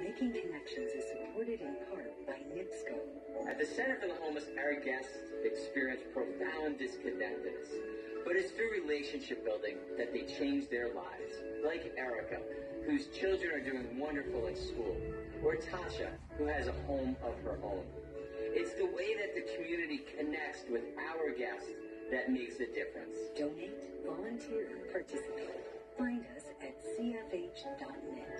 Making Connections is supported in part by NIPSCO. At the Center for the Homeless, our guests experience profound disconnectedness. But it's through relationship building that they change their lives. Like Erica, whose children are doing wonderful at school. Or Tasha, who has a home of her own. It's the way that the community connects with our guests that makes a difference. Donate, volunteer, participate. Find us at cfh.net.